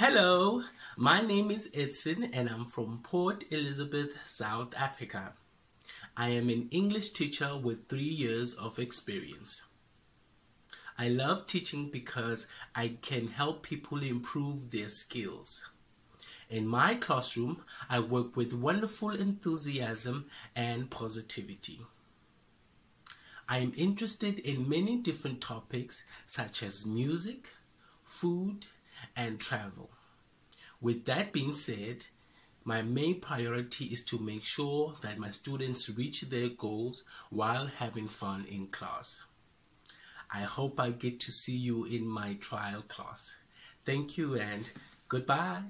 Hello, my name is Edson and I'm from Port Elizabeth, South Africa. I am an English teacher with three years of experience. I love teaching because I can help people improve their skills. In my classroom, I work with wonderful enthusiasm and positivity. I am interested in many different topics such as music, food, and travel. With that being said, my main priority is to make sure that my students reach their goals while having fun in class. I hope I get to see you in my trial class. Thank you and goodbye.